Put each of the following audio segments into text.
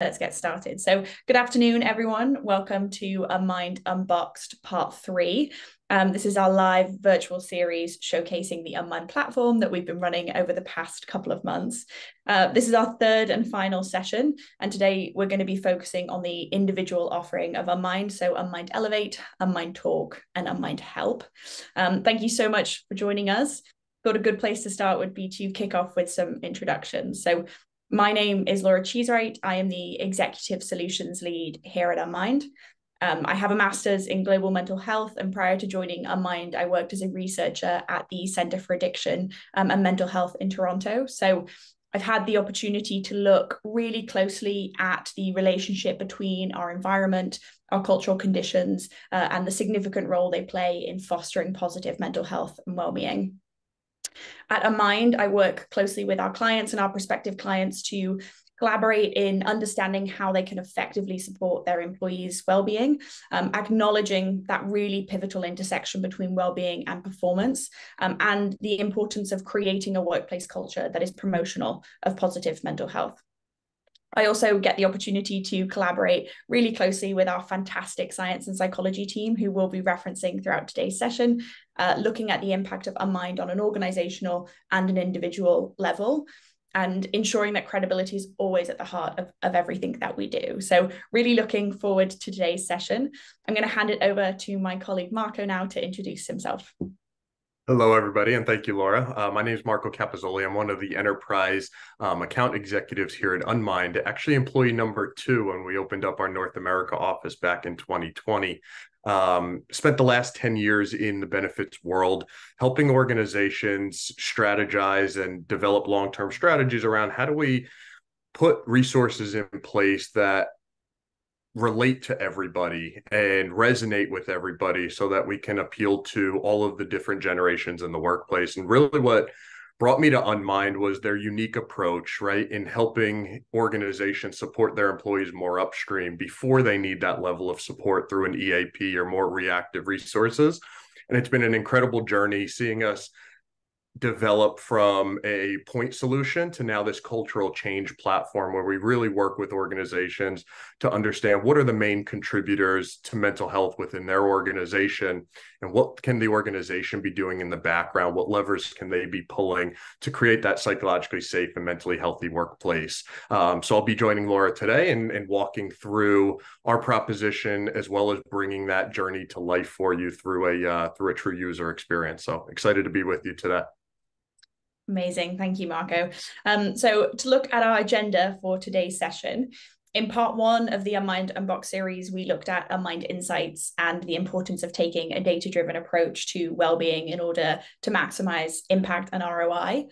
Let's get started. So, good afternoon, everyone. Welcome to Unmind Unboxed Part 3. Um, this is our live virtual series showcasing the Unmind platform that we've been running over the past couple of months. Uh, this is our third and final session, and today we're going to be focusing on the individual offering of Unmind, so Unmind Elevate, Unmind Talk, and Unmind Help. Um, thank you so much for joining us thought a good place to start would be to kick off with some introductions. So my name is Laura Cheesewright. I am the Executive Solutions Lead here at Unmind. Um, I have a master's in global mental health, and prior to joining Unmind, I worked as a researcher at the Centre for Addiction um, and Mental Health in Toronto. So I've had the opportunity to look really closely at the relationship between our environment, our cultural conditions, uh, and the significant role they play in fostering positive mental health and well-being. At Unmind, I work closely with our clients and our prospective clients to collaborate in understanding how they can effectively support their employees' well-being, um, acknowledging that really pivotal intersection between well-being and performance, um, and the importance of creating a workplace culture that is promotional of positive mental health. I also get the opportunity to collaborate really closely with our fantastic science and psychology team, who we'll be referencing throughout today's session, uh, looking at the impact of Unmind on an organizational and an individual level, and ensuring that credibility is always at the heart of, of everything that we do. So, really looking forward to today's session. I'm going to hand it over to my colleague Marco now to introduce himself. Hello, everybody, and thank you, Laura. Uh, my name is Marco Capozzoli. I'm one of the enterprise um, account executives here at Unmind, actually employee number two when we opened up our North America office back in 2020. Um, spent the last 10 years in the benefits world, helping organizations strategize and develop long-term strategies around how do we put resources in place that relate to everybody and resonate with everybody so that we can appeal to all of the different generations in the workplace. And really, what brought me to Unmind was their unique approach, right, in helping organizations support their employees more upstream before they need that level of support through an EAP or more reactive resources. And it's been an incredible journey seeing us develop from a point solution to now this cultural change platform where we really work with organizations to understand what are the main contributors to mental health within their organization and what can the organization be doing in the background? What levers can they be pulling to create that psychologically safe and mentally healthy workplace? Um, so i'll be joining laura today and, and walking through our proposition as well as bringing that journey to life for you through a uh, through a true user experience. So excited to be with you today Amazing. Thank you, Marco. Um, so, to look at our agenda for today's session, in part one of the Unmind Unbox series, we looked at Unmind insights and the importance of taking a data driven approach to well-being in order to maximize impact and ROI.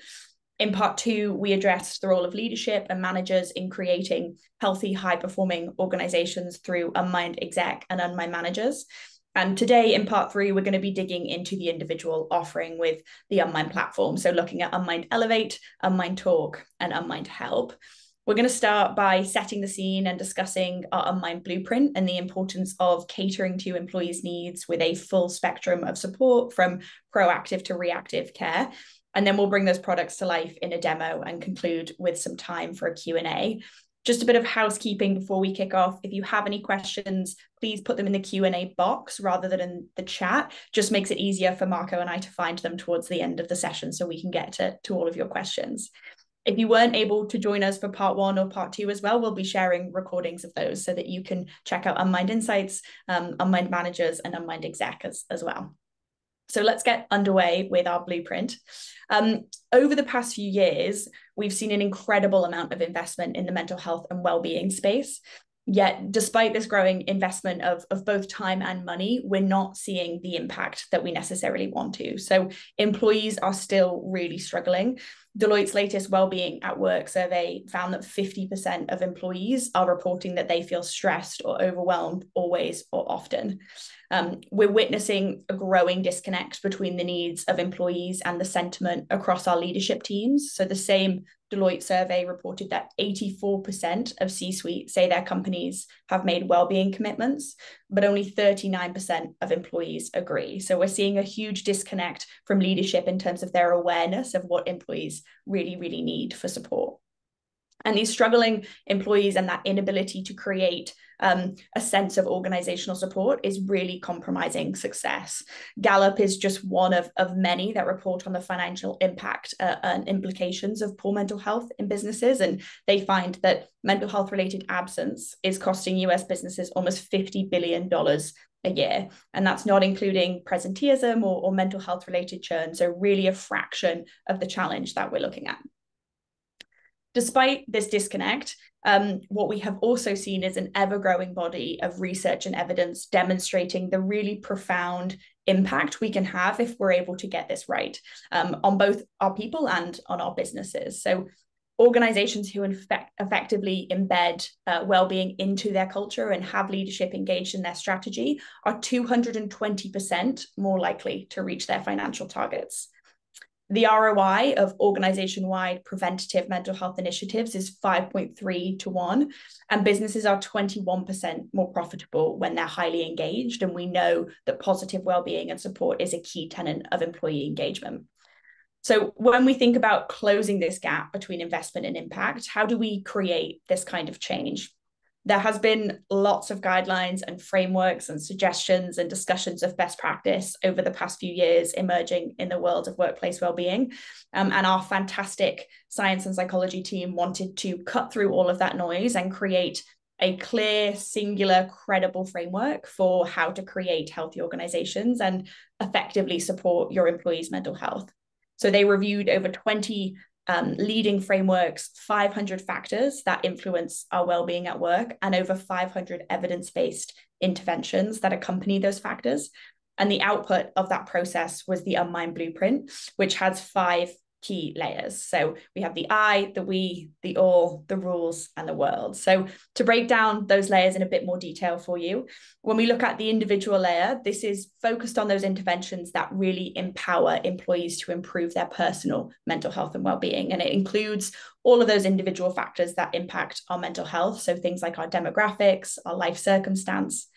In part two, we addressed the role of leadership and managers in creating healthy, high performing organizations through Unmind exec and Unmind managers. And today, in part three, we're going to be digging into the individual offering with the Unmind platform. So, looking at Unmind Elevate, Unmind Talk, and Unmind Help. We're going to start by setting the scene and discussing our Unmind blueprint and the importance of catering to employees' needs with a full spectrum of support from proactive to reactive care. And then we'll bring those products to life in a demo and conclude with some time for a Q&A just a bit of housekeeping before we kick off. If you have any questions please put them in the q&a box rather than in the chat. Just makes it easier for marco and i to find them towards the end of the session so we can get to, to all of your questions. If you weren't able to join us for part one or part two as well, we'll be sharing recordings of those so that you can check out Unmind Insights, um, Unmind Managers, and Unmind Exec as, as well. So let's get underway with our blueprint. Um, over the past few years, we've seen an incredible amount of investment in the mental health and well-being space. Yet, despite this growing investment of, of both time and money, we're not seeing the impact that we necessarily want to. So, employees are still really struggling. Deloitte's latest well-being at work survey found that 50% of employees are reporting that they feel stressed or overwhelmed always or often. Um, we're witnessing a growing disconnect between the needs of employees and the sentiment across our leadership teams. So the same Deloitte survey reported that 84% of C-suite say their companies have made well-being commitments, but only 39% of employees agree. So we're seeing a huge disconnect from leadership in terms of their awareness of what employees really, really need for support. And these struggling employees and that inability to create um, a sense of organizational support is really compromising success. Gallup is just one of, of many that report on the financial impact uh, and implications of poor mental health in businesses. And they find that mental health related absence is costing US businesses almost $50 billion a year. And that's not including presenteeism or, or mental health related churn. So, really, a fraction of the challenge that we're looking at. Despite this disconnect, um, what we have also seen is an ever growing body of research and evidence demonstrating the really profound impact we can have if we're able to get this right um, on both our people and on our businesses. So, organizations who effect- effectively embed uh, well-being into their culture and have leadership engaged in their strategy are 220% more likely to reach their financial targets the ROI of organization wide preventative mental health initiatives is 5.3 to 1, and businesses are 21% more profitable when they're highly engaged. And we know that positive well-being and support is a key tenet of employee engagement. So, when we think about closing this gap between investment and impact, how do we create this kind of change? There has been lots of guidelines and frameworks and suggestions and discussions of best practice over the past few years emerging in the world of workplace well-being. Um, and our fantastic science and psychology team wanted to cut through all of that noise and create a clear singular credible framework for how to create healthy organizations and effectively support your employees mental health. So they reviewed over 20 um, leading frameworks, 500 factors that influence our well-being at work, and over 500 evidence-based interventions that accompany those factors. And the output of that process was the Unmind Blueprint, which has five key layers. So we have the I, the we, the all, the rules, and the world. So to break down those layers in a bit more detail for you, when we look at the individual layer, this is focused on those interventions that really empower employees to improve their personal mental health and well-being. And it includes all of those individual factors that impact our mental health. So things like our demographics, our life circumstance,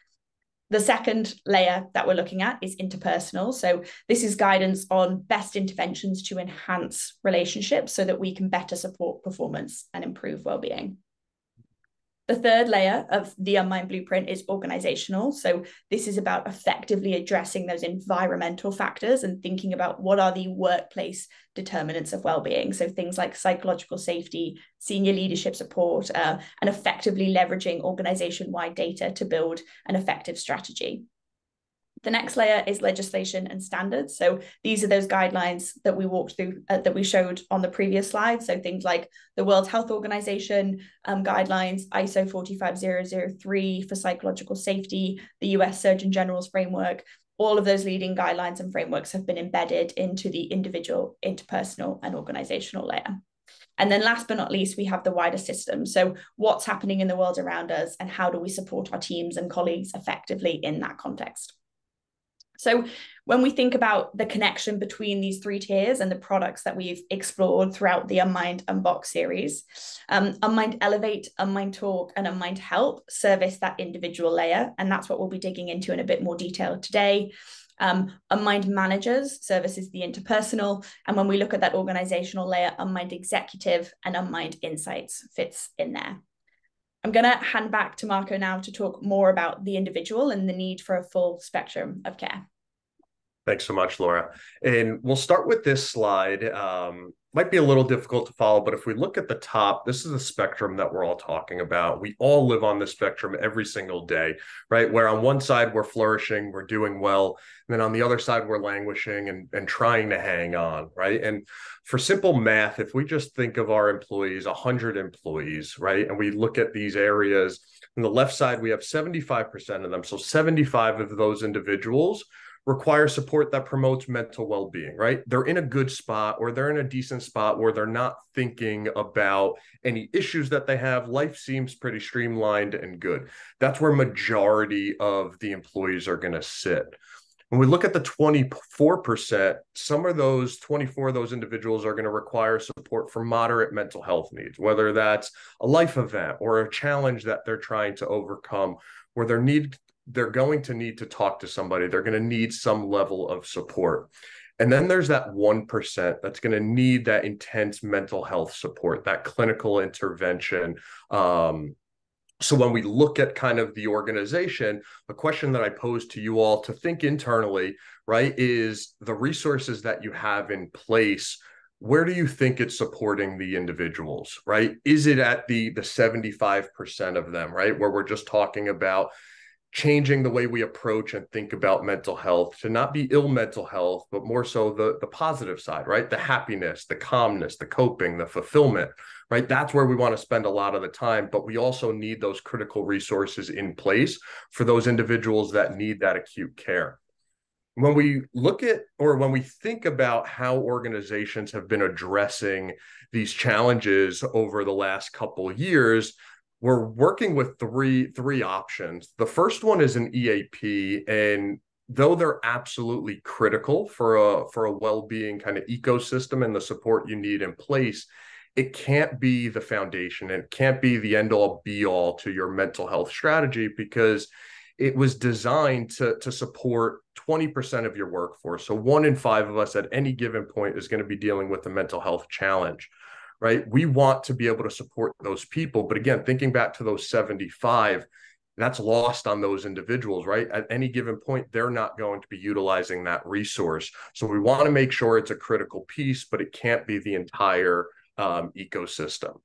the second layer that we're looking at is interpersonal. So, this is guidance on best interventions to enhance relationships so that we can better support performance and improve well-being. The third layer of the Unmind Blueprint is organizational. So, this is about effectively addressing those environmental factors and thinking about what are the workplace determinants of well-being. So, things like psychological safety, senior leadership support, uh, and effectively leveraging organization-wide data to build an effective strategy. The next layer is legislation and standards. So these are those guidelines that we walked through, uh, that we showed on the previous slide. So things like the World Health Organization um, guidelines, ISO 45003 for psychological safety, the US Surgeon General's framework, all of those leading guidelines and frameworks have been embedded into the individual, interpersonal, and organizational layer. And then last but not least, we have the wider system. So, what's happening in the world around us, and how do we support our teams and colleagues effectively in that context? So when we think about the connection between these three tiers and the products that we've explored throughout the Unmind Unbox series, um, Unmind Elevate, Unmind Talk, and Unmind Help service that individual layer. And that's what we'll be digging into in a bit more detail today. Um, Unmind Managers services the interpersonal. And when we look at that organizational layer, Unmind Executive and Unmind Insights fits in there. I'm going to hand back to Marco now to talk more about the individual and the need for a full spectrum of care. Thanks so much, Laura. And we'll start with this slide. Um, might be a little difficult to follow, but if we look at the top, this is the spectrum that we're all talking about. We all live on this spectrum every single day, right? Where on one side we're flourishing, we're doing well, and then on the other side we're languishing and, and trying to hang on, right? And for simple math, if we just think of our employees, 100 employees, right? And we look at these areas, on the left side, we have 75% of them. So 75 of those individuals require support that promotes mental well-being right? They're in a good spot or they're in a decent spot where they're not thinking about any issues that they have. Life seems pretty streamlined and good. That's where majority of the employees are going to sit. When we look at the 24%, some of those 24 of those individuals are going to require support for moderate mental health needs, whether that's a life event or a challenge that they're trying to overcome, where they need they're going to need to talk to somebody. They're going to need some level of support. And then there's that 1% that's going to need that intense mental health support, that clinical intervention. Um, so when we look at kind of the organization, a question that I pose to you all to think internally, right, is the resources that you have in place where do you think it's supporting the individuals right is it at the the 75% of them right where we're just talking about changing the way we approach and think about mental health to not be ill mental health but more so the the positive side right? The happiness the calmness the coping the fulfillment right? That's where we want to spend a lot of the time but we also need those critical resources in place for those individuals that need that acute care. When we look at or when we think about how organizations have been addressing these challenges over the last couple years we're working with three three options. The first one is an eap and though they're absolutely critical for a for a well-being kind of ecosystem and the support you need in place it can't be the foundation. It can't be the end all be all to your mental health strategy because it was designed to, to support 20% of your workforce. So one in five of us at any given point is going to be dealing with a mental health challenge, right? We want to be able to support those people. But again, thinking back to those 75, that's lost on those individuals, right? At any given point, they're not going to be utilizing that resource. So we want to make sure it's a critical piece, but it can't be the entire um, ecosystem.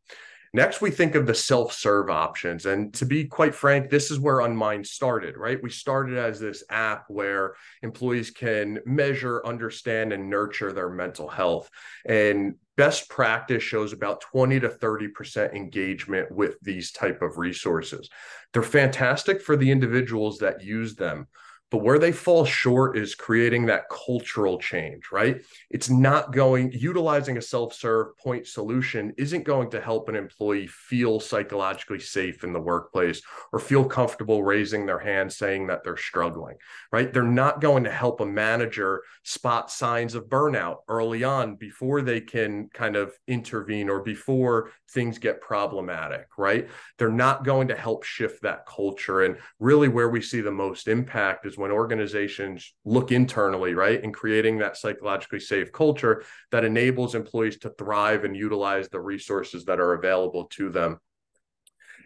Next, we think of the self serve options. And to be quite frank, this is where Unmind started, right? We started as this app where employees can measure, understand, and nurture their mental health. And best practice shows about 20 to 30% engagement with these type of resources. They're fantastic for the individuals that use them but where they fall short is creating that cultural change, right? It's not going, utilizing a self serve point solution isn't going to help an employee feel psychologically safe in the workplace or feel comfortable raising their hand saying that they're struggling, right? They're not going to help a manager spot signs of burnout early on before they can kind of intervene or before things get problematic, right? They're not going to help shift that culture. And really, where we see the most impact is when organizations look internally, right, and creating that psychologically safe culture that enables employees to thrive and utilize the resources that are available to them.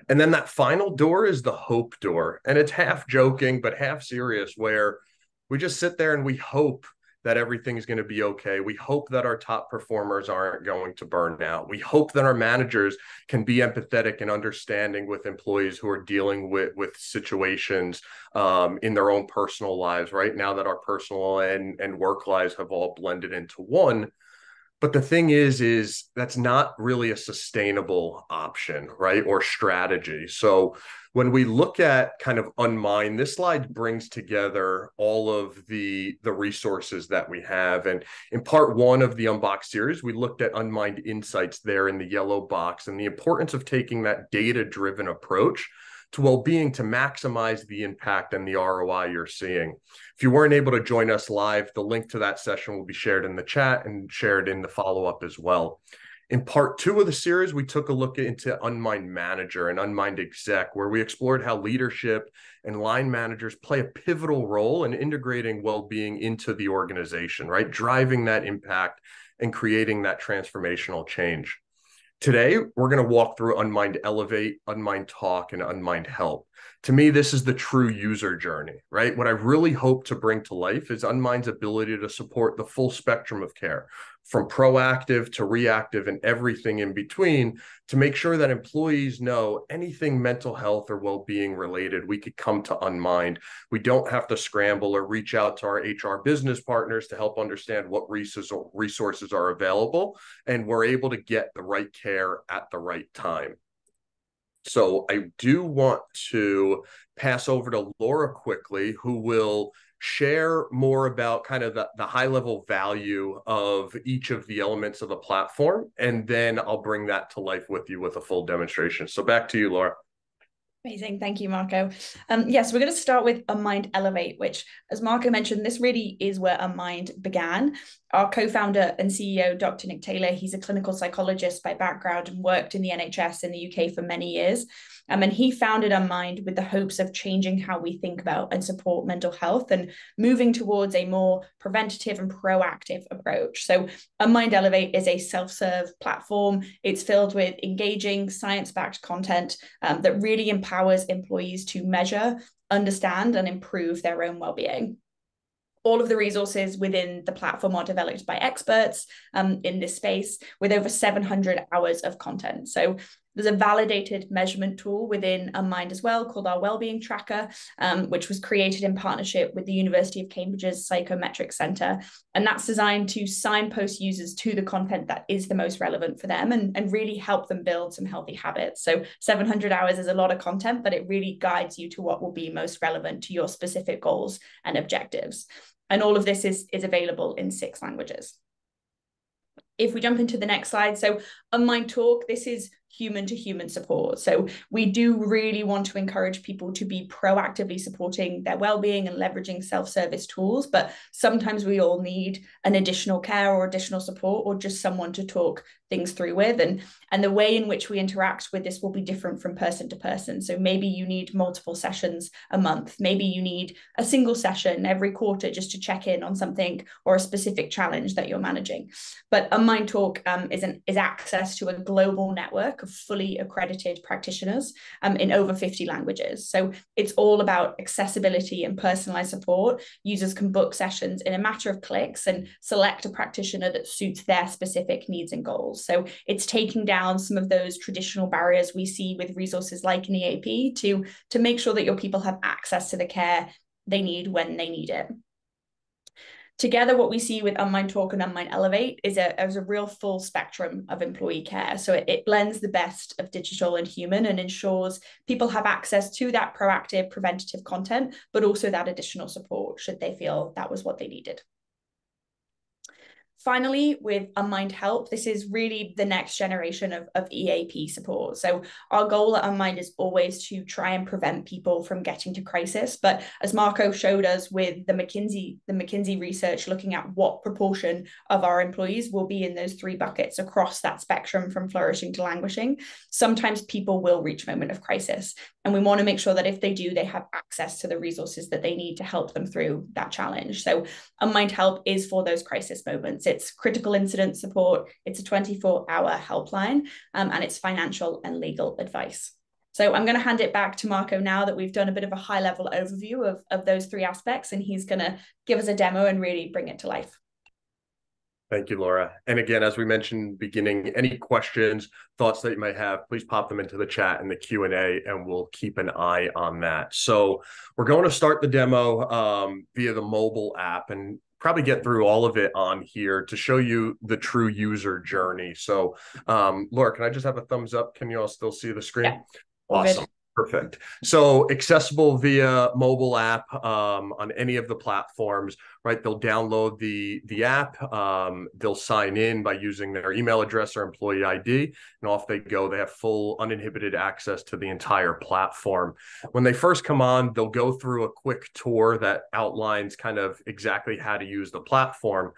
And then that final door is the hope door. And it's half joking, but half serious, where we just sit there and we hope that everything's going to be okay. We hope that our top performers aren't going to burn out. We hope that our managers can be empathetic and understanding with employees who are dealing with with situations um, in their own personal lives. Right now, that our personal and and work lives have all blended into one but the thing is is that's not really a sustainable option right or strategy. So when we look at kind of unmind this slide brings together all of the the resources that we have. And in part one of the unbox series we looked at unmind insights there in the yellow box and the importance of taking that data driven approach to well-being to maximize the impact and the ROI you're seeing. If you weren't able to join us live, the link to that session will be shared in the chat and shared in the follow-up as well. In part two of the series, we took a look into Unmind Manager and Unmind Exec, where we explored how leadership and line managers play a pivotal role in integrating well-being into the organization, right? Driving that impact and creating that transformational change. Today, we're going to walk through Unmind Elevate, Unmind Talk, and Unmind Help. To me, this is the true user journey, right? What I really hope to bring to life is Unmind's ability to support the full spectrum of care, from proactive to reactive and everything in between to make sure that employees know anything mental health or well-being related we could come to unmind we don't have to scramble or reach out to our hr business partners to help understand what resources are available and we're able to get the right care at the right time so i do want to pass over to laura quickly who will share more about kind of the, the high level value of each of the elements of the platform. And then I'll bring that to life with you with a full demonstration. So back to you, Laura. Amazing. Thank you, Marco. Um, yes, we're going to start with Unmind Elevate, which, as Marco mentioned, this really is where Unmind began. Our co-founder and CEO, Dr. Nick Taylor, he's a clinical psychologist by background and worked in the NHS in the UK for many years. Um, and he founded Unmind with the hopes of changing how we think about and support mental health and moving towards a more preventative and proactive approach. So Unmind Elevate is a self-serve platform. It's filled with engaging, science-backed content um, that really empowers employees to measure, understand, and improve their own well-being all of the resources within the platform are developed by experts um, in this space with over 700 hours of content. So there's a validated measurement tool within Unmind as well called our Wellbeing Tracker, um, which was created in partnership with the University of Cambridge's Psychometric Centre. And that's designed to signpost users to the content that is the most relevant for them and, and really help them build some healthy habits. So 700 hours is a lot of content, but it really guides you to what will be most relevant to your specific goals and objectives. And all of this is, is available in six languages. If we jump into the next slide, so Unmind Talk, this is human to human support. So we do really want to encourage people to be proactively supporting their well-being and leveraging self-service tools, but sometimes we all need an additional care or additional support or just someone to talk things through with and and the way in which we interact with this will be different from person to person. So maybe you need multiple sessions a month. Maybe you need a single session every quarter just to check in on something or a specific challenge that you're managing. But Unmind Talk um, is an is access to a global network of fully accredited practitioners um, in over 50 languages. So it's all about accessibility and personalized support. Users can book sessions in a matter of clicks and select a practitioner that suits their specific needs and goals so it's taking down some of those traditional barriers we see with resources like an EAP to, to make sure that your people have access to the care they need when they need it. Together, what we see with Unmind Talk and Unmind Elevate is a, is a real full spectrum of employee care. So it, it blends the best of digital and human and ensures people have access to that proactive, preventative content, but also that additional support should they feel that was what they needed. Finally, with Unmind Help, this is really the next generation of, of EAP support. So our goal at Unmind is always to try and prevent people from getting to crisis. But as Marco showed us with the McKinsey, the McKinsey research looking at what proportion of our employees will be in those three buckets across that spectrum from flourishing to languishing, sometimes people will reach moment of crisis. And we want to make sure that if they do, they have access to the resources that they need to help them through that challenge. So Unmind Help is for those crisis moments it's critical incident support, it's a 24 hour helpline, um, and it's financial and legal advice. So I'm going to hand it back to Marco now that we've done a bit of a high level overview of, of those three aspects, and he's going to give us a demo and really bring it to life. Thank you, Laura. And again, as we mentioned beginning, any questions, thoughts that you might have, please pop them into the chat and the Q&A, and we'll keep an eye on that. So we're going to start the demo um, via the mobile app. And probably get through all of it on here to show you the true user journey. So, um, Laura, can I just have a thumbs up? Can you all still see the screen? Yeah. Awesome. Perfect. So accessible via mobile app um, on any of the platforms, right? They'll download the the app. Um, they'll sign in by using their email address or employee ID, and off they go. They have full uninhibited access to the entire platform. When they first come on, they'll go through a quick tour that outlines kind of exactly how to use the platform.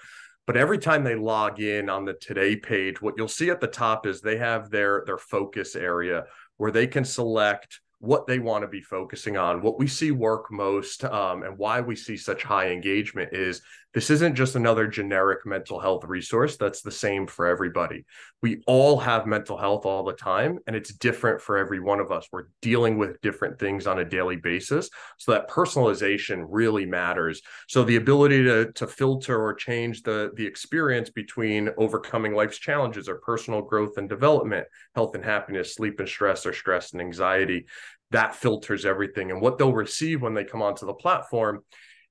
But every time they log in on the today page, what you'll see at the top is they have their their focus area where they can select what they want to be focusing on, what we see work most, um, and why we see such high engagement is this isn't just another generic mental health resource that's the same for everybody. We all have mental health all the time, and it's different for every one of us. We're dealing with different things on a daily basis. So that personalization really matters. So the ability to, to filter or change the, the experience between overcoming life's challenges or personal growth and development, health and happiness, sleep and stress, or stress and anxiety, that filters everything. And what they'll receive when they come onto the platform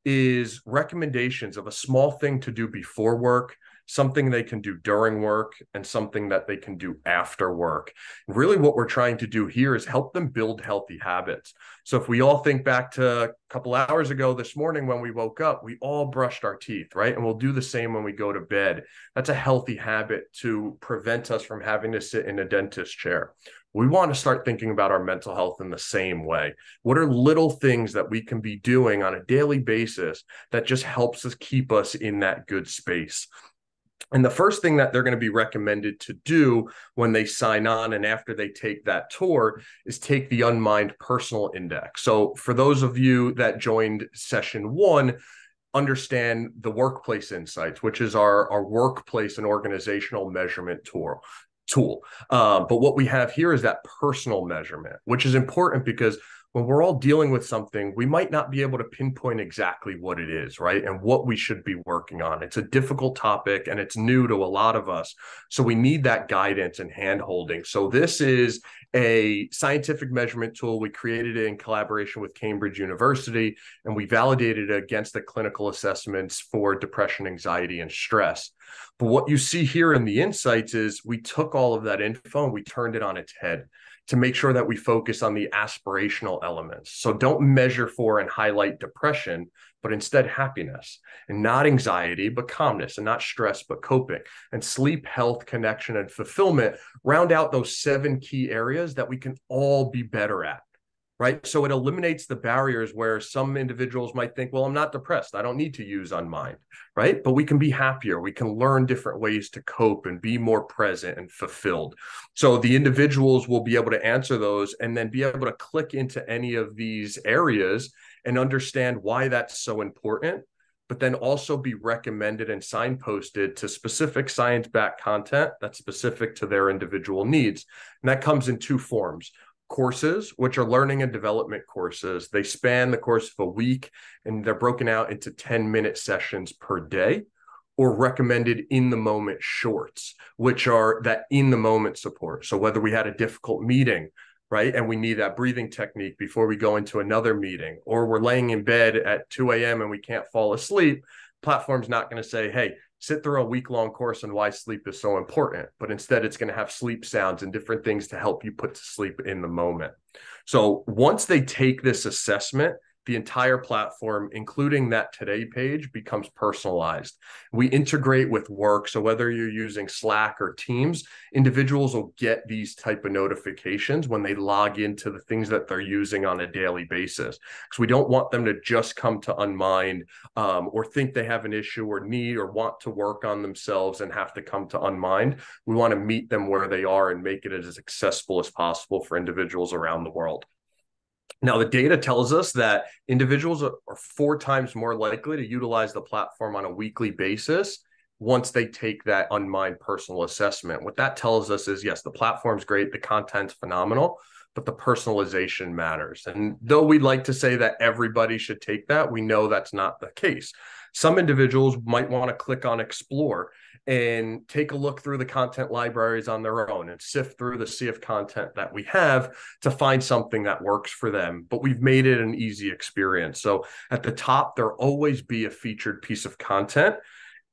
is recommendations of a small thing to do before work, something they can do during work, and something that they can do after work. Really, what we're trying to do here is help them build healthy habits. So, if we all think back to a couple hours ago this morning when we woke up, we all brushed our teeth, right? And we'll do the same when we go to bed. That's a healthy habit to prevent us from having to sit in a dentist chair we want to start thinking about our mental health in the same way. What are little things that we can be doing on a daily basis that just helps us keep us in that good space? And the first thing that they're going to be recommended to do when they sign on and after they take that tour is take the Unmind Personal Index. So, for those of you that joined session one, understand the workplace insights, which is our, our workplace and organizational measurement tool. Tool, um, but what we have here is that personal measurement, which is important because when we're all dealing with something, we might not be able to pinpoint exactly what it is, right? And what we should be working on. It's a difficult topic and it's new to a lot of us. So we need that guidance and hand holding. So this is a scientific measurement tool. We created it in collaboration with Cambridge University and we validated it against the clinical assessments for depression, anxiety, and stress. But what you see here in the insights is we took all of that info and we turned it on its head to make sure that we focus on the aspirational elements. So don't measure for and highlight depression, but instead happiness and not anxiety, but calmness and not stress, but coping and sleep, health, connection, and fulfillment. Round out those seven key areas that we can all be better at right? So it eliminates the barriers where some individuals might think, well, I'm not depressed. I don't need to use Unmind, right? But we can be happier. We can learn different ways to cope and be more present and fulfilled. So the individuals will be able to answer those and then be able to click into any of these areas and understand why that's so important. But then also be recommended and signposted to specific science backed content that's specific to their individual needs. And that comes in two forms courses, which are learning and development courses. They span the course of a week and they're broken out into 10 minute sessions per day or recommended in the moment shorts, which are that in the moment support. So whether we had a difficult meeting, right, and we need that breathing technique before we go into another meeting, or we're laying in bed at 2 a.m. and we can't fall asleep, platform's not going to say, hey, sit through a week long course on why sleep is so important, but instead it's going to have sleep sounds and different things to help you put to sleep in the moment. So once they take this assessment, the entire platform, including that today page, becomes personalized. We integrate with work. So whether you're using Slack or Teams, individuals will get these type of notifications when they log into the things that they're using on a daily basis. Because we don't want them to just come to Unmind um, or think they have an issue or need or want to work on themselves and have to come to Unmind. We want to meet them where they are and make it as accessible as possible for individuals around the world. Now, the data tells us that individuals are, four times more likely to utilize the platform on a weekly basis once they take that unmind personal assessment. What that tells us is yes, the platform's great, the content's phenomenal, but the personalization matters. And though we'd like to say that everybody should take that, we know that's not the case. Some individuals might want to click on explore and take a look through the content libraries on their own and sift through the sea of content that we have to find something that works for them. But we've made it an easy experience. So at the top, there'll always be a featured piece of content.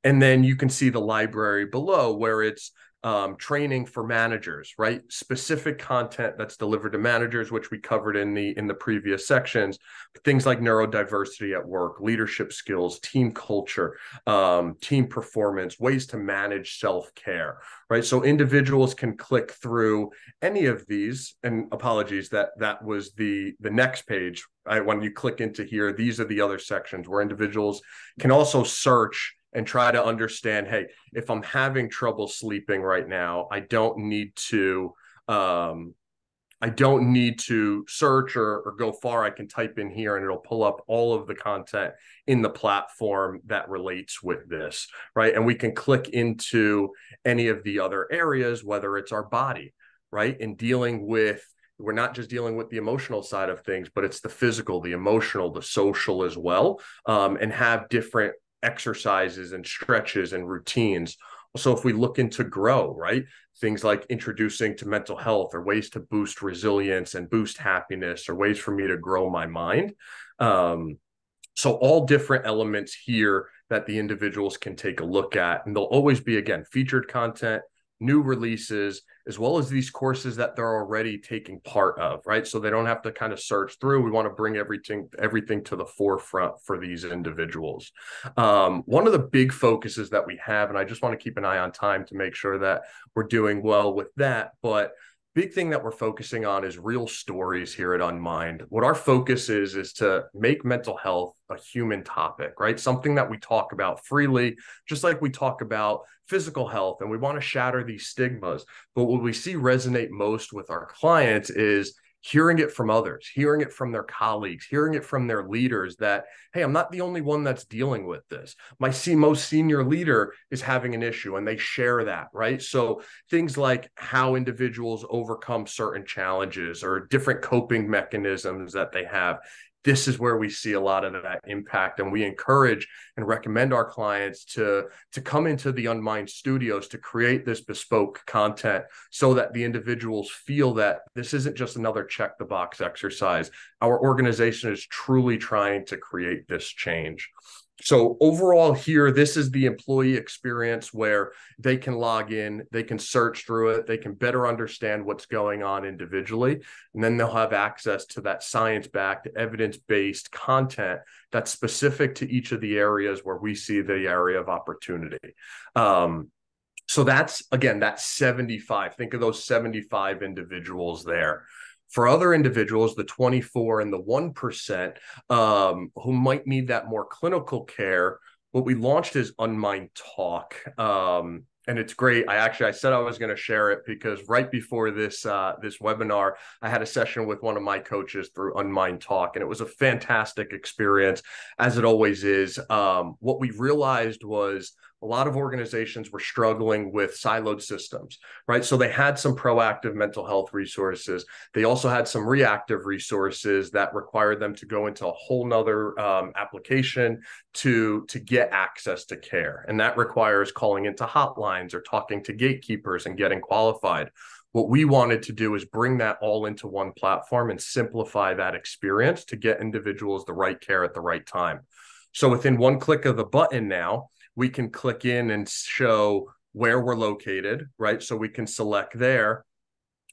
And then you can see the library below where it's um, training for managers, right? Specific content that's delivered to managers, which we covered in the in the previous sections. Things like neurodiversity at work, leadership skills, team culture, um, team performance, ways to manage self care, right? So individuals can click through any of these. And apologies that that was the the next page. I, when you click into here, these are the other sections where individuals can also search and try to understand hey if i'm having trouble sleeping right now i don't need to um, i don't need to search or, or go far. I can type in here and it'll pull up all of the content in the platform that relates with this right? And we can click into any of the other areas whether it's our body right? In dealing with we're not just dealing with the emotional side of things, but it's the physical, the emotional, the social as well, um, and have different exercises and stretches and routines. So if we look into grow, right? Things like introducing to mental health or ways to boost resilience and boost happiness or ways for me to grow my mind. Um, so all different elements here that the individuals can take a look at. And they'll always be, again, featured content, new releases, as well as these courses that they're already taking part of, right? So they don't have to kind of search through. We want to bring everything everything to the forefront for these individuals. Um, one of the big focuses that we have, and I just want to keep an eye on time to make sure that we're doing well with that, but big thing that we're focusing on is real stories here at Unmind. What our focus is is to make mental health a human topic, right? Something that we talk about freely, just like we talk about physical health and we want to shatter these stigmas. But what we see resonate most with our clients is hearing it from others, hearing it from their colleagues, hearing it from their leaders that, hey, I'm not the only one that's dealing with this. My most senior leader is having an issue and they share that, right? So things like how individuals overcome certain challenges or different coping mechanisms that they have this is where we see a lot of that impact. And we encourage and recommend our clients to to come into the unmind studios to create this bespoke content so that the individuals feel that this isn't just another check the box exercise. Our organization is truly trying to create this change so overall here this is the employee experience where they can log in they can search through it they can better understand what's going on individually and then they'll have access to that science backed evidence based content that's specific to each of the areas where we see the area of opportunity. Um, so that's again that's 75 think of those 75 individuals there for other individuals, the 24 and the 1% um, who might need that more clinical care, what we launched is Unmind Talk. Um, and it's great. I actually I said I was going to share it because right before this uh, this webinar, I had a session with one of my coaches through Unmind Talk, and it was a fantastic experience, as it always is. Um, what we realized was a lot of organizations were struggling with siloed systems, right? So they had some proactive mental health resources. They also had some reactive resources that required them to go into a whole nother um, application to, to get access to care. And that requires calling into hotlines or talking to gatekeepers and getting qualified. What we wanted to do is bring that all into one platform and simplify that experience to get individuals the right care at the right time. So within one click of the button now, we can click in and show where we're located, right? So we can select there.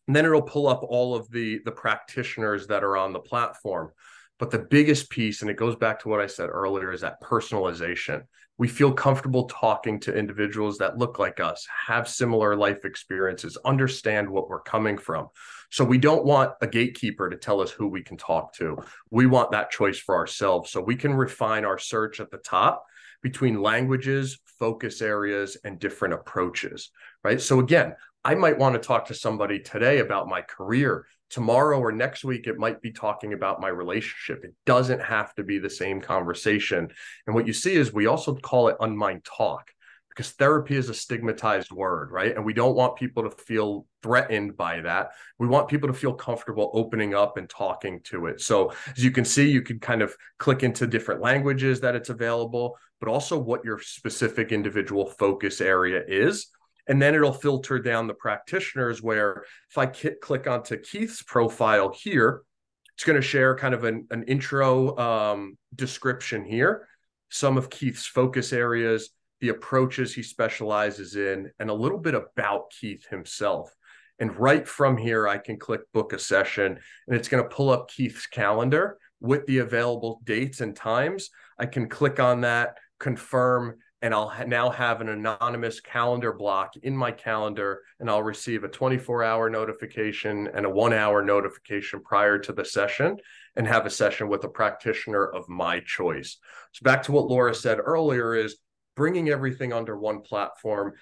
And then it'll pull up all of the, the practitioners that are on the platform. But the biggest piece, and it goes back to what I said earlier, is that personalization. We feel comfortable talking to individuals that look like us, have similar life experiences, understand what we're coming from. So we don't want a gatekeeper to tell us who we can talk to. We want that choice for ourselves. So we can refine our search at the top between languages, focus areas, and different approaches, right? So again, I might want to talk to somebody today about my career. Tomorrow or next week, it might be talking about my relationship. It doesn't have to be the same conversation. And what you see is we also call it unmind talk because therapy is a stigmatized word, right? And we don't want people to feel threatened by that. We want people to feel comfortable opening up and talking to it. So, as you can see, you can kind of click into different languages that it's available, but also what your specific individual focus area is. And then it'll filter down the practitioners where if I click onto Keith's profile here, it's going to share kind of an, an intro um, description here, some of Keith's focus areas, the approaches he specializes in, and a little bit about Keith himself. And right from here, I can click book a session, and it's going to pull up Keith's calendar with the available dates and times. I can click on that, confirm, and I'll ha- now have an anonymous calendar block in my calendar, and I'll receive a 24 hour notification and a one hour notification prior to the session and have a session with a practitioner of my choice. So, back to what Laura said earlier is bringing everything under one platform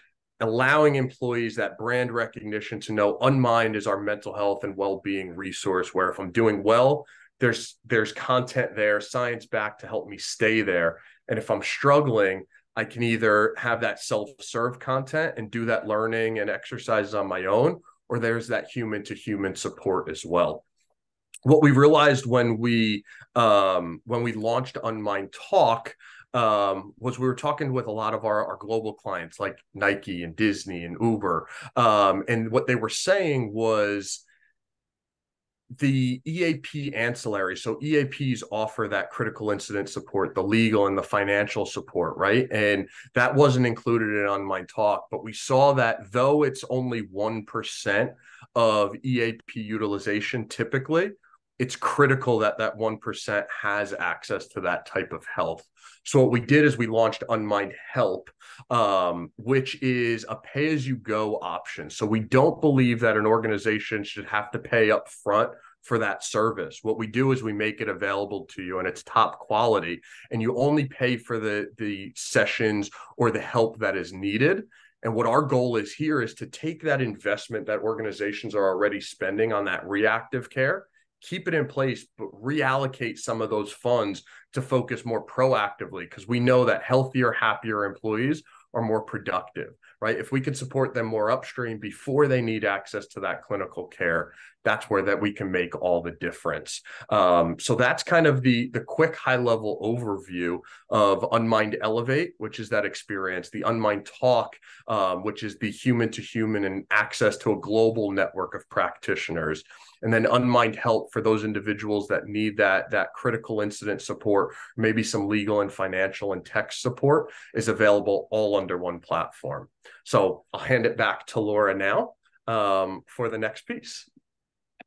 allowing employees that brand recognition to know unmind is our mental health and well-being resource where if i'm doing well there's there's content there science back to help me stay there and if i'm struggling i can either have that self-serve content and do that learning and exercises on my own or there's that human to human support as well what we realized when we um, when we launched unmind talk um, was we were talking with a lot of our, our global clients like Nike and Disney and Uber. Um, and what they were saying was the EAP ancillary. So EAPs offer that critical incident support, the legal and the financial support, right? And that wasn't included in Unmind Talk, but we saw that though it's only 1% of EAP utilization typically, it's critical that that 1% has access to that type of health. So what we did is we launched Unmind Help, um, which is a pay-as-you-go option. So we don't believe that an organization should have to pay up front for that service. What we do is we make it available to you and it's top quality and you only pay for the the sessions or the help that is needed. And what our goal is here is to take that investment that organizations are already spending on that reactive care, keep it in place, but reallocate some of those funds to focus more proactively because we know that healthier, happier employees are more productive, right? If we can support them more upstream before they need access to that clinical care, that's where that we can make all the difference. Um, so that's kind of the the quick high level overview of Unmind Elevate, which is that experience, the Unmind Talk, um, which is the human to human and access to a global network of practitioners, and then Unmind Help for those individuals that need that that critical incident support, maybe some legal and financial and tech support is available all under one platform. So I'll hand it back to Laura now um, for the next piece.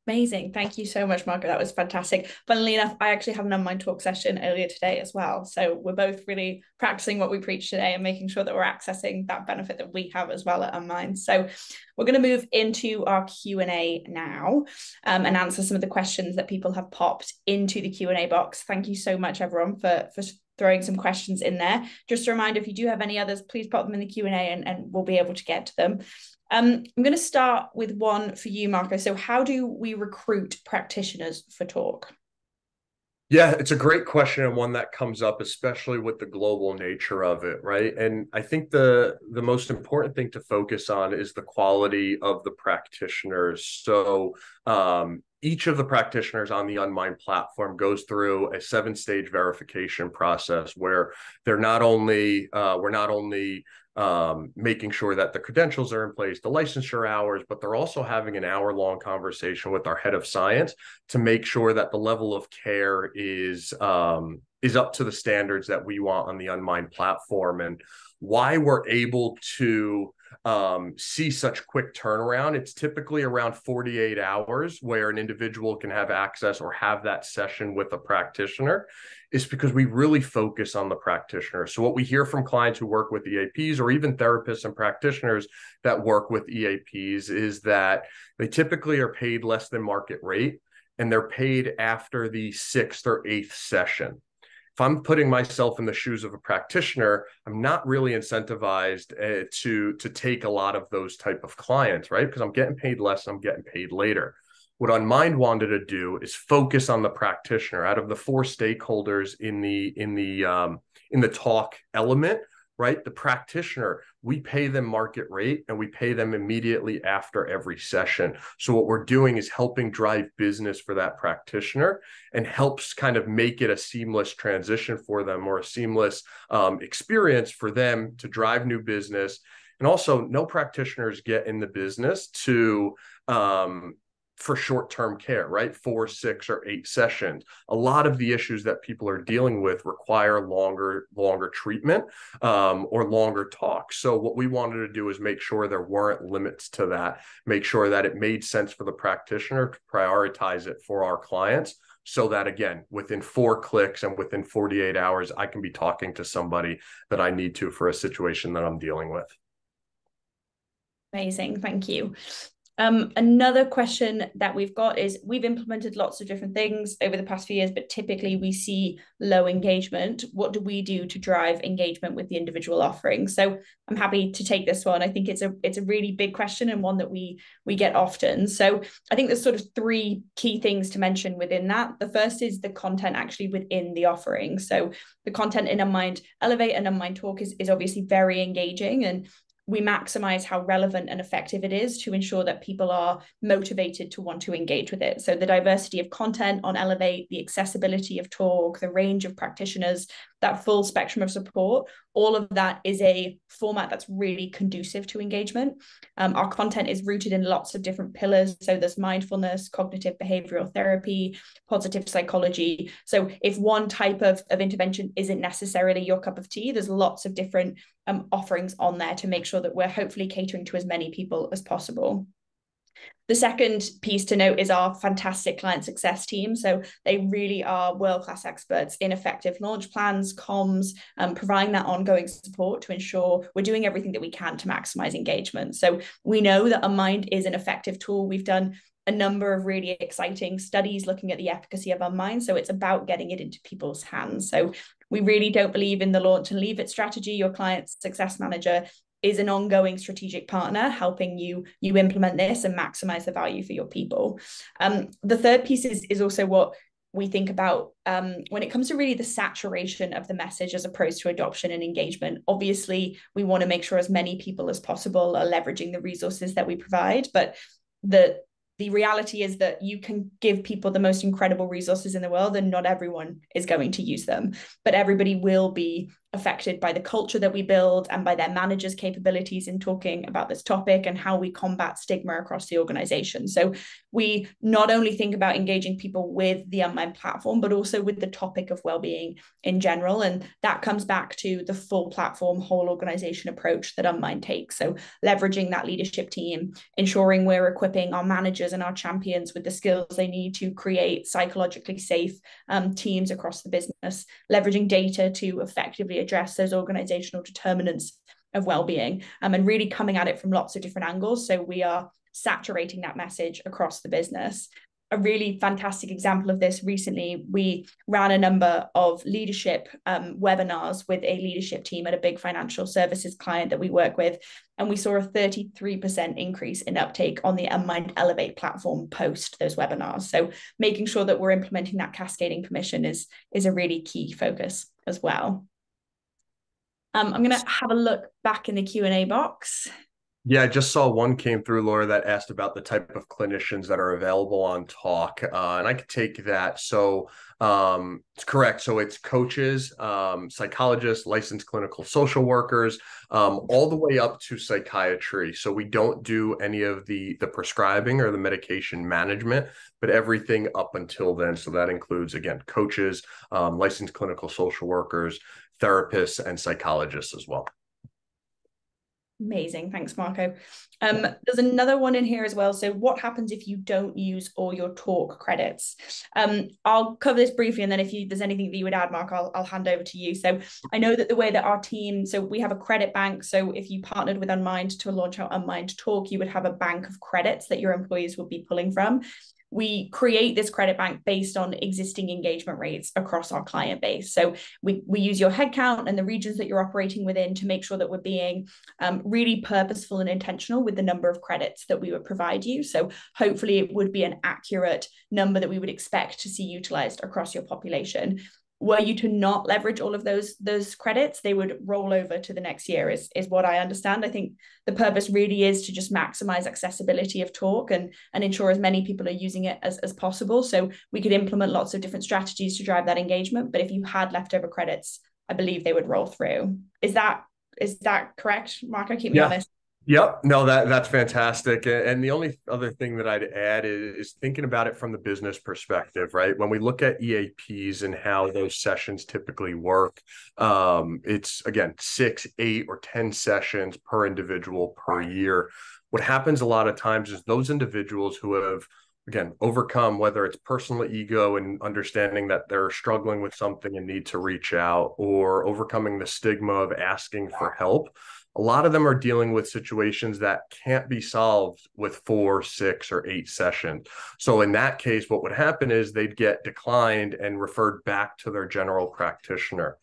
Amazing. Thank you so much, Margaret. That was fantastic. Funnily enough, I actually have an Unmind talk session earlier today as well. So we're both really practicing what we preach today and making sure that we're accessing that benefit that we have as well at Unmind. So we're going to move into our Q&A now um, and answer some of the questions that people have popped into the Q&A box. Thank you so much, everyone, for, for throwing some questions in there. Just a reminder, if you do have any others, please pop them in the Q&A and, and we'll be able to get to them. Um, I'm going to start with one for you, Marco. So, how do we recruit practitioners for talk? Yeah, it's a great question and one that comes up, especially with the global nature of it, right? And I think the the most important thing to focus on is the quality of the practitioners. So um, each of the practitioners on the Unmind platform goes through a seven stage verification process where they're not only uh, we're not only um, making sure that the credentials are in place, the licensure hours, but they're also having an hour long conversation with our head of science to make sure that the level of care is um, is up to the standards that we want on the Unmind platform. And why we're able to um, see such quick turnaround. It's typically around 48 hours where an individual can have access or have that session with a practitioner is because we really focus on the practitioner. So, what we hear from clients who work with EAPs or even therapists and practitioners that work with EAPs is that they typically are paid less than market rate and they're paid after the sixth or eighth session if I'm putting myself in the shoes of a practitioner, I'm not really incentivized uh, to to take a lot of those type of clients, right? Because I'm getting paid less, I'm getting paid later. What Unmind wanted to do is focus on the practitioner. Out of the four stakeholders in the in the um, in the talk element, right? The practitioner, we pay them market rate and we pay them immediately after every session. So, what we're doing is helping drive business for that practitioner and helps kind of make it a seamless transition for them or a seamless um, experience for them to drive new business. And also, no practitioners get in the business to um, for short-term care, right? Four, six, or eight sessions. A lot of the issues that people are dealing with require longer, longer treatment um, or longer talks. So what we wanted to do is make sure there weren't limits to that. Make sure that it made sense for the practitioner to prioritize it for our clients. So that again, within four clicks and within 48 hours, I can be talking to somebody that I need to for a situation that I'm dealing with. Amazing. Thank you. Um, another question that we've got is we've implemented lots of different things over the past few years, but typically we see low engagement. What do we do to drive engagement with the individual offering? So I'm happy to take this one. I think it's a it's a really big question and one that we we get often. So I think there's sort of three key things to mention within that. The first is the content actually within the offering. So the content in Unmind Elevate and Unmind Talk is, is obviously very engaging and we maximize how relevant and effective it is to ensure that people are motivated to want to engage with it. So the diversity of content on Elevate, the accessibility of talk, the range of practitioners, that full spectrum of support, all of that is a format that's really conducive to engagement. Um, our content is rooted in lots of different pillars. So there's mindfulness, cognitive behavioral therapy, positive psychology. So if one type of, of intervention isn't necessarily your cup of tea, there's lots of different um, offerings on there to make sure that we're hopefully catering to as many people as possible. The second piece to note is our fantastic client success team. So they really are world class experts in effective launch plans, comms, um, providing that ongoing support to ensure we're doing everything that we can to maximize engagement. So we know that Unmind is an effective tool. We've done a number of really exciting studies looking at the efficacy of Unmind. So it's about getting it into people's hands. So we really don't believe in the launch and leave it strategy. Your client success manager is an ongoing strategic partner helping you you implement this and maximize the value for your people um, the third piece is is also what we think about um, when it comes to really the saturation of the message as opposed to adoption and engagement. Obviously, we want to make sure as many people as possible are leveraging the resources that we provide, but the the reality is that you can give people the most incredible resources in the world and not everyone is going to use them but everybody will be affected by the culture that we build and by their managers' capabilities in talking about this topic and how we combat stigma across the organization. So we not only think about engaging people with the Unmind platform, but also with the topic of well-being in general. And that comes back to the full platform, whole organization approach that Unmind takes. So leveraging that leadership team, ensuring we're equipping our managers and our champions with the skills they need to create psychologically safe um, teams across the business, leveraging data to effectively address those organizational determinants of well-being um, and really coming at it from lots of different angles. So we are saturating that message across the business. A really fantastic example of this recently we ran a number of leadership um, webinars with a leadership team at a big financial services client that we work with and we saw a 33% increase in uptake on the unmind elevate platform post those webinars. So making sure that we're implementing that cascading permission is is a really key focus as well um, I'm going to have a look back in the Q&A box. Yeah, I just saw one came through, Laura, that asked about the type of clinicians that are available on Talk, uh, and I could take that. So um, it's correct. So it's coaches, um, psychologists, licensed clinical social workers, um, all the way up to psychiatry. So we don't do any of the the prescribing or the medication management, but everything up until then. So that includes again coaches, um, licensed clinical social workers, therapists and psychologists as well. Amazing. Thanks, Marco. Um, there's another one in here as well. So, what happens if you don't use all your talk credits? Um, I'll cover this briefly, and then if you, there's anything that you would add, Mark, I'll, I'll hand over to you. So, I know that the way that our team, so we have a credit bank. So, if you partnered with Unmind to launch out Unmind Talk, you would have a bank of credits that your employees would be pulling from we create this credit bank based on existing engagement rates across our client base. So we, we use your headcount and the regions that you're operating within to make sure that we're being um, really purposeful and intentional with the number of credits that we would provide you. So hopefully it would be an accurate number that we would expect to see utilized across your population were you to not leverage all of those those credits they would roll over to the next year is is what i understand. I think the purpose really is to just maximize accessibility of talk and and ensure as many people are using it as, as possible. So we could implement lots of different strategies to drive that engagement but if you had leftover credits i believe they would roll through. Is that is that correct marco keep me yeah. honest Yep. No, that that's fantastic. And the only other thing that I'd add is, is, thinking about it from the business perspective, right? When we look at EAPs and how those sessions typically work, um, it's again six, eight, or ten sessions per individual per year. What happens a lot of times is those individuals who have again overcome whether it's personal ego and understanding that they're struggling with something and need to reach out or overcoming the stigma of asking for help a lot of them are dealing with situations that can't be solved with four, six, or eight sessions. So, in that case, what would happen is they'd get declined and referred back to their general practitioner.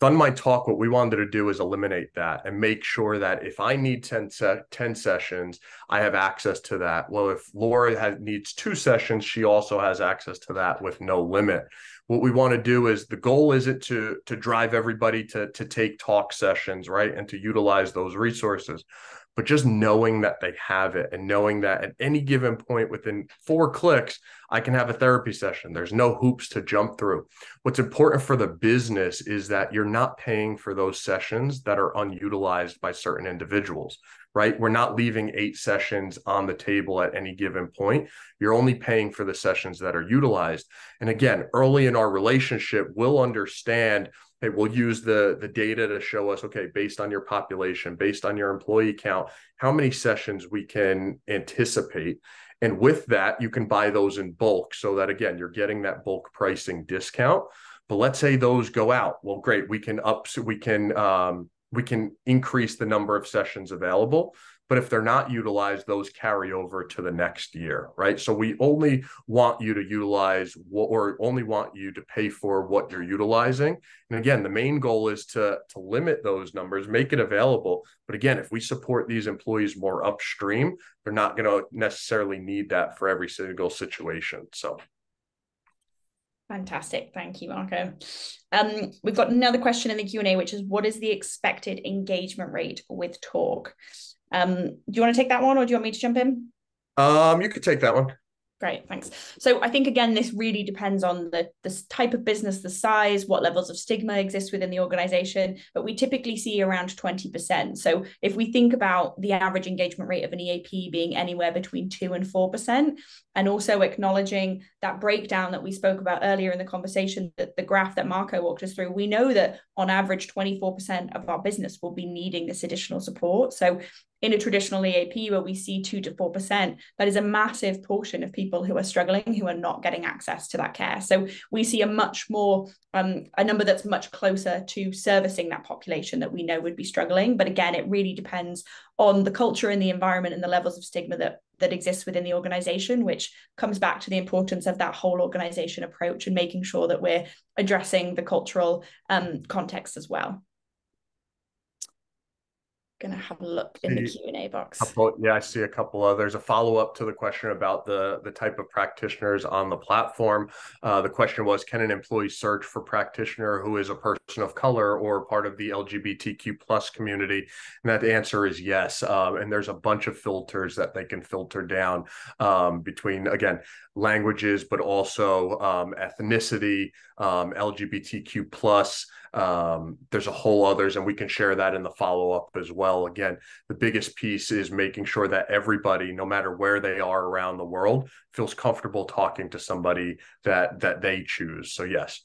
With my Talk, what we wanted to do is eliminate that and make sure that if I need 10, se- 10 sessions, I have access to that. Well, if Laura has, needs two sessions, she also has access to that with no limit what we want to do is the goal isn't to to drive everybody to to take talk sessions right and to utilize those resources but just knowing that they have it and knowing that at any given point within four clicks I can have a therapy session. There's no hoops to jump through. What's important for the business is that you're not paying for those sessions that are unutilized by certain individuals, right? We're not leaving eight sessions on the table at any given point. You're only paying for the sessions that are utilized. And again, early in our relationship, we'll understand hey, we'll use the the data to show us, okay, based on your population, based on your employee count, how many sessions we can anticipate. And with that, you can buy those in bulk so that again, you're getting that bulk pricing discount. But let's say those go out. Well, great. We can up we can um, we can increase the number of sessions available but if they're not utilized those carry over to the next year right so we only want you to utilize what or only want you to pay for what you're utilizing and again the main goal is to to limit those numbers make it available but again if we support these employees more upstream they're not going to necessarily need that for every single situation so Fantastic. Thank you, Marco. Um, we've got another question in the Q&A, which is what is the expected engagement rate with Talk? Um, do you want to take that one or do you want me to jump in? Um, you could take that one. Great, thanks. So I think again, this really depends on the the type of business, the size, what levels of stigma exist within the organization. But we typically see around 20%. So if we think about the average engagement rate of an EAP being anywhere between two and four percent, and also acknowledging that breakdown that we spoke about earlier in the conversation, that the graph that Marco walked us through, we know that on average, 24% of our business will be needing this additional support. So in a traditional EAP where we see two to 4%, that is a massive portion of people who are struggling, who are not getting access to that care. So we see a much more, um, a number that's much closer to servicing that population that we know would be struggling. But again, it really depends on the culture and the environment and the levels of stigma that that exists within the organization which comes back to the importance of that whole organization approach and making sure that we're addressing the cultural um, context as well gonna have a look in the Q and A box. Couple, yeah, I see a couple others. A follow up to the question about the the type of practitioners on the platform. Uh, the question was, can an employee search for practitioner who is a person of color or part of the LGBTQ plus community? And that answer is yes. Um, and there's a bunch of filters that they can filter down um, between again languages, but also um, ethnicity, um, LGBTQ plus. Um, there's a whole others, and we can share that in the follow up as well. Again, the biggest piece is making sure that everybody, no matter where they are around the world, feels comfortable talking to somebody that that they choose. So yes.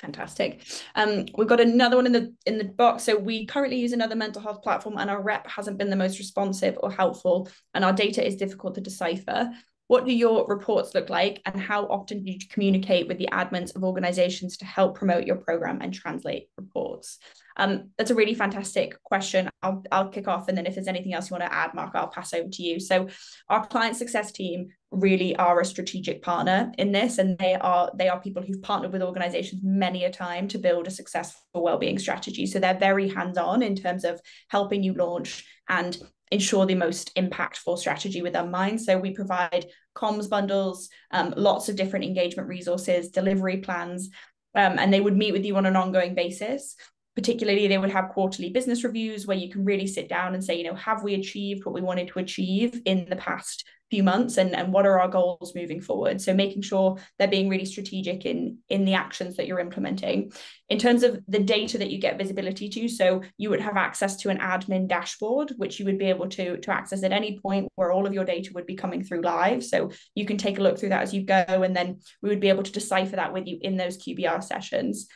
Fantastic. Um, we've got another one in the in the box. So we currently use another mental health platform, and our rep hasn't been the most responsive or helpful, and our data is difficult to decipher. What do your reports look like, and how often do you communicate with the admins of organizations to help promote your program and translate reports? Um, that's a really fantastic question. I'll, I'll kick off, and then if there's anything else you want to add, Mark, I'll pass over to you. So, our client success team really are a strategic partner in this, and they are they are people who've partnered with organizations many a time to build a successful well-being strategy. So they're very hands-on in terms of helping you launch and ensure the most impactful strategy with Unmind. So we provide comms bundles, um, lots of different engagement resources, delivery plans, um, and they would meet with you on an ongoing basis. Particularly, they would have quarterly business reviews where you can really sit down and say, you know, have we achieved what we wanted to achieve in the past few months? And, and what are our goals moving forward? So making sure they're being really strategic in in the actions that you're implementing. In terms of the data that you get visibility to so you would have access to an admin dashboard which you would be able to to access at any point where all of your data would be coming through live. So you can take a look through that as you go and then we would be able to decipher that with you in those qbr sessions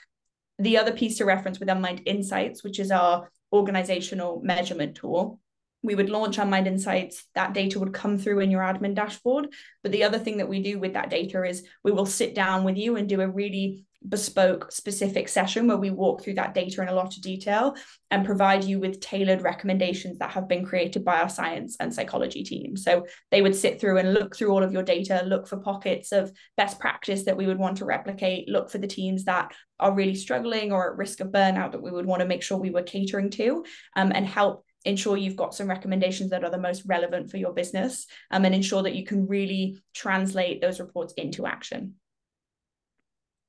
the other piece to reference with unmind insights which is our organizational measurement tool we would launch Unmind Insights. That data would come through in your admin dashboard. But the other thing that we do with that data is we will sit down with you and do a really bespoke, specific session where we walk through that data in a lot of detail and provide you with tailored recommendations that have been created by our science and psychology team. So they would sit through and look through all of your data, look for pockets of best practice that we would want to replicate, look for the teams that are really struggling or at risk of burnout that we would want to make sure we were catering to um, and help ensure you've got some recommendations that are the most relevant for your business um, and ensure that you can really translate those reports into action.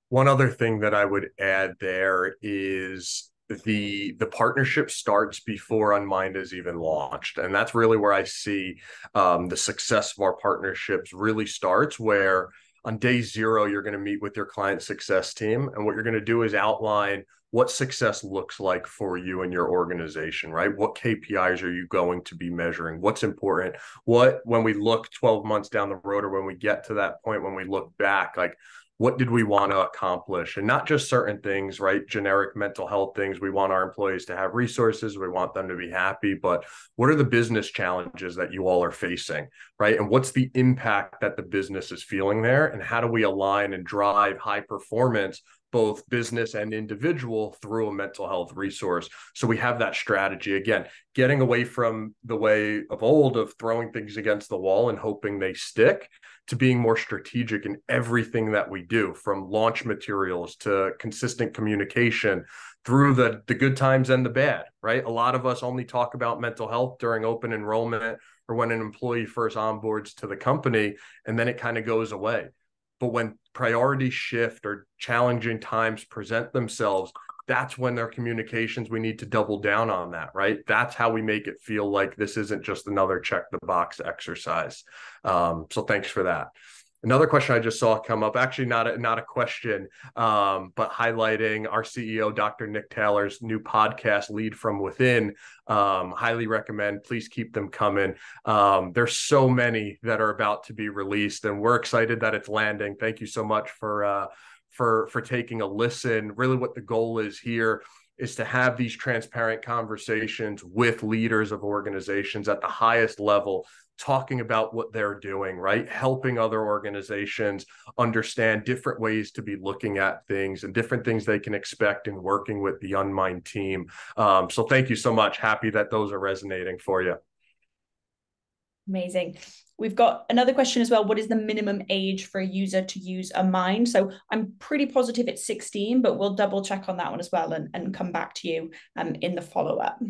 One other thing that I would add there is the the partnership starts before unmind is even launched. And that's really where i see um, the success of our partnerships really starts where on day zero you're going to meet with your client success team. And what you're going to do is outline what success looks like for you and your organization right? What kpis are you going to be measuring? What's important? What when we look 12 months down the road or when we get to that point when we look back like what did we want to accomplish? And not just certain things right? Generic mental health things. We want our employees to have resources. We want them to be happy. But what are the business challenges that you all are facing right? And what's the impact that the business is feeling there? And how do we align and drive high performance both business and individual through a mental health resource. So we have that strategy. Again, getting away from the way of old of throwing things against the wall and hoping they stick to being more strategic in everything that we do from launch materials to consistent communication through the the good times and the bad right? A lot of us only talk about mental health during open enrollment or when an employee first onboards to the company and then it kind of goes away. But when priorities shift or challenging times present themselves that's when their communications we need to double down on that right? That's how we make it feel like this isn't just another check the box exercise. Um, so thanks for that. Another question i just saw come up actually not a, not a question um, but highlighting our ceo dr nick taylor's new podcast lead from within. Um, highly recommend please keep them coming. Um, there's so many that are about to be released and we're excited that it's landing. Thank you so much for uh, for for taking a listen. Really, what the goal is here is to have these transparent conversations with leaders of organizations at the highest level talking about what they're doing right helping other organizations understand different ways to be looking at things and different things they can expect in working with the unmind team um, so thank you so much happy that those are resonating for you Amazing. We've got another question as well. What is the minimum age for a user to use Unmind? So I'm pretty positive it's 16, but we'll double check on that one as well and, and come back to you um, in the follow up.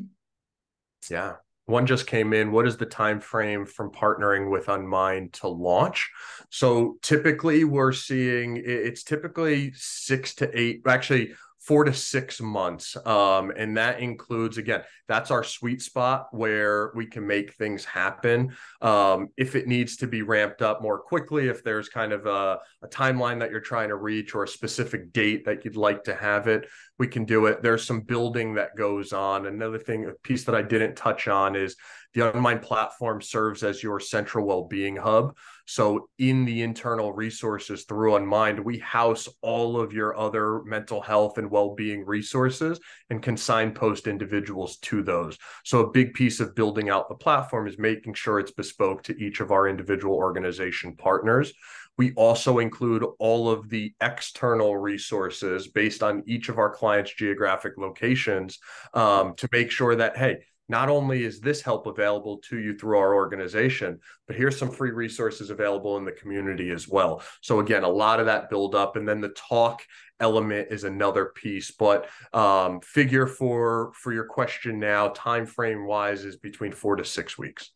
Yeah. One just came in. What is the time frame from partnering with Unmind to launch? So typically we're seeing it's typically six to eight, actually four to six months. Um, and that includes, again, that's our sweet spot where we can make things happen. Um, if it needs to be ramped up more quickly, if there's kind of a, a, timeline that you're trying to reach or a specific date that you'd like to have it, we can do it. There's some building that goes on. Another thing, a piece that I didn't touch on is the Unmind platform serves as your central well-being hub. So in the internal resources through Unmind, we house all of your other mental health and well-being resources and can signpost individuals to those. So a big piece of building out the platform is making sure it's bespoke to each of our individual organization partners. We also include all of the external resources based on each of our clients' geographic locations um, to make sure that, hey, not only is this help available to you through our organization, but here's some free resources available in the community as well. So again, a lot of that build up, and then the talk element is another piece. But um, figure for for your question now, time frame wise, is between four to six weeks.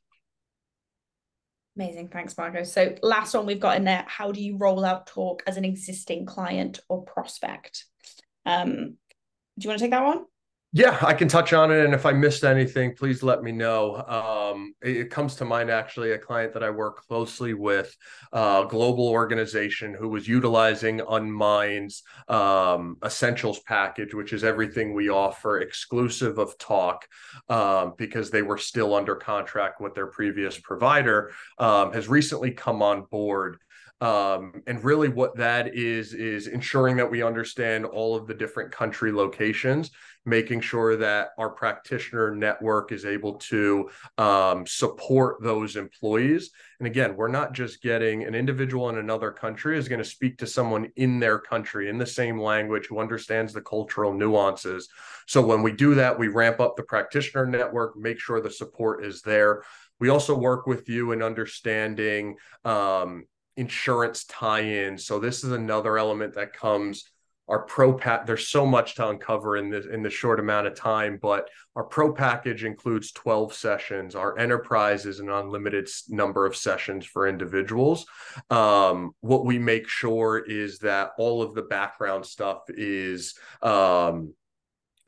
Amazing. Thanks, Marco. So, last one we've got in there how do you roll out talk as an existing client or prospect? Um, do you want to take that one? Yeah, I can touch on it. And if I missed anything, please let me know. Um, it, it, comes to mind actually a client that I work closely with, a global organization who was utilizing Unmind's um, Essentials package, which is everything we offer exclusive of Talk, um, because they were still under contract with their previous provider, um, has recently come on board um, and really, what that is, is ensuring that we understand all of the different country locations, making sure that our practitioner network is able to um, support those employees. And again, we're not just getting an individual in another country is going to speak to someone in their country in the same language who understands the cultural nuances. So when we do that, we ramp up the practitioner network, make sure the support is there. We also work with you in understanding um, insurance tie-in. So this is another element that comes. Our pro pack there's so much to uncover in this in the short amount of time but our pro package includes 12 sessions. Our enterprise is an unlimited number of sessions for individuals. Um, what we make sure is that all of the background stuff is um,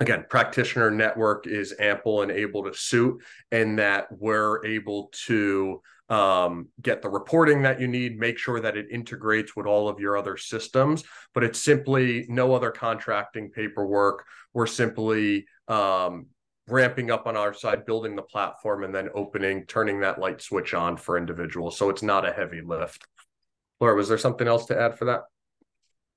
again, practitioner network is ample and able to suit, and that we're able to um, get the reporting that you need, make sure that it integrates with all of your other systems. But it's simply no other contracting paperwork. We're simply um, ramping up on our side, building the platform, and then opening, turning that light switch on for individuals. So it's not a heavy lift. Laura, was there something else to add for that?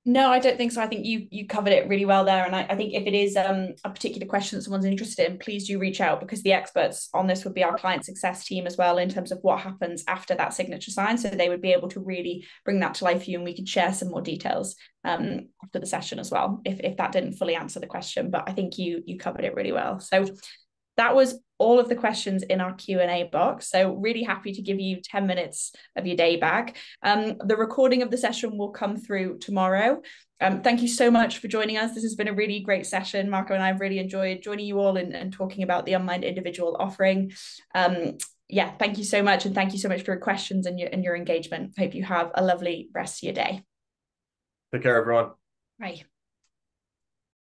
No, I don't think so. I think you you covered it really well there. And I, I think if it is um, a particular question that someone's interested in, please do reach out because the experts on this would be our client success team as well in terms of what happens after that signature sign. So they would be able to really bring that to life for you and we could share some more details um, after the session as well, if, if that didn't fully answer the question. But I think you you covered it really well. So that was all of the questions in our q&a box. So really happy to give you 10 minutes of your day back. Um, the recording of the session will come through tomorrow. Um, thank you so much for joining us. This has been a really great session. Marco and i've really enjoyed joining you all and, and talking about the unmind individual offering. Um, yeah thank you so much and thank you so much for your questions and your, and your engagement. Hope you have a lovely rest of your day. Take care everyone. Bye